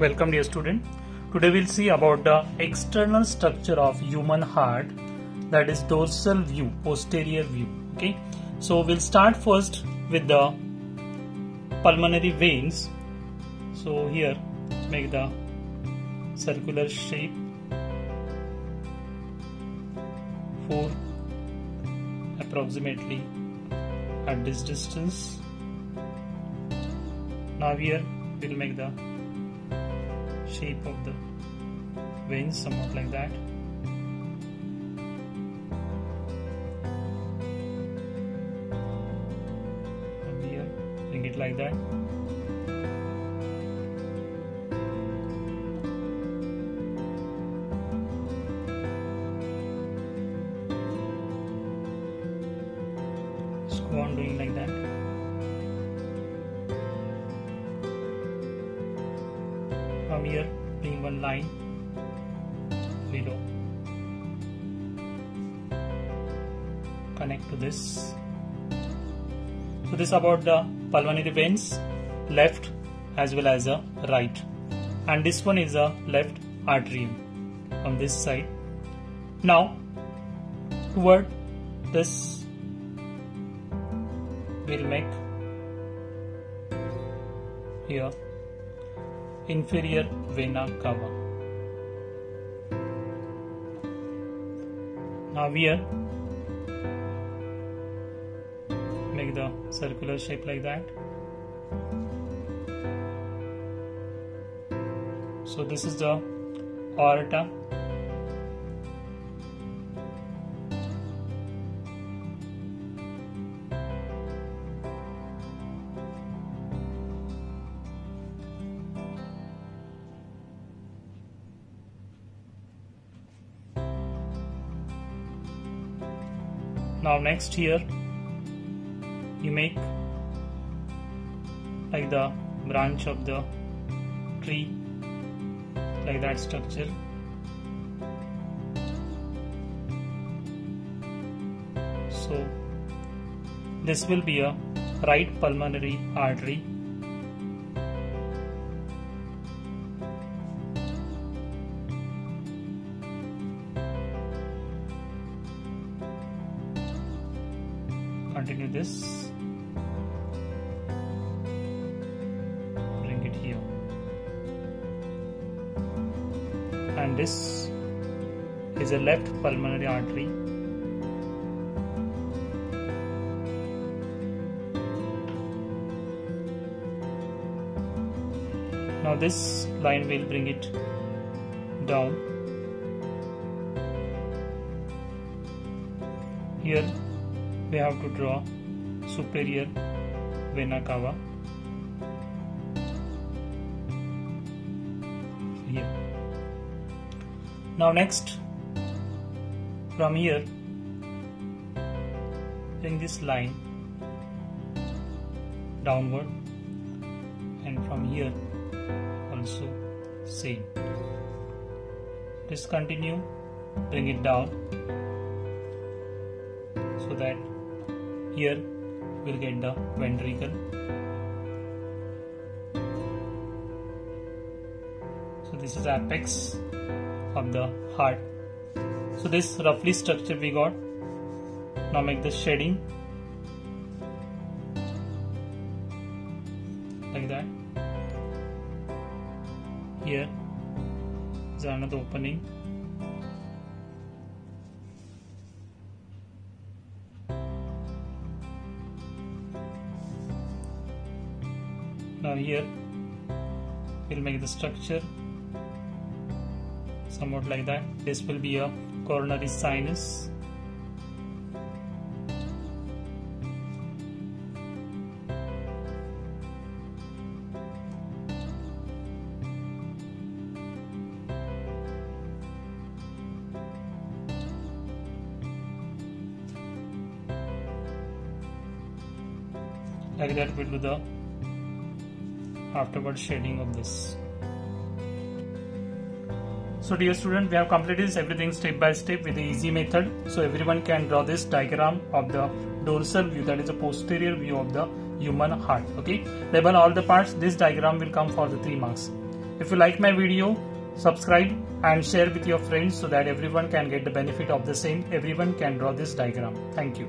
Welcome dear student. Today we'll see about the external structure of human heart that is dorsal view, posterior view. Okay. So we'll start first with the pulmonary veins. So here make the circular shape four approximately at this distance. Now here we'll make the shape of the veins somewhat like that. And here bring it like that. Just go on doing like that from here bring one line. Below connect to this. So this about the pulmonary veins left as well as the right. And this one is a left atrium on this side. Now toward this we'll make here inferior vena cava. Now here make the circular shape like that. So this is the aorta. Now next here you make like the branch of the tree like that structure. So this will be a right pulmonary artery continue this. Bring it here. And this is a left pulmonary artery. Now this line will bring it down. Here we have to draw superior vena cava here. Now next from here bring this line downward and from here also same. Discontinue bring it down so that here we'll get the ventricle. So this is apex of the heart. So this roughly structure we got. Now make the shading like that. Here is another opening now here we'll make the structure somewhat like that. This will be a coronary sinus. Like that we'll do the afterward shading of this so dear student we have completed everything step by step with the easy method so everyone can draw this diagram of the dorsal view that is a posterior view of the human heart okay label all the parts this diagram will come for the 3 marks If you like my video, subscribe and share with your friends so that everyone can get the benefit of the same. Everyone can draw this diagram. Thank you.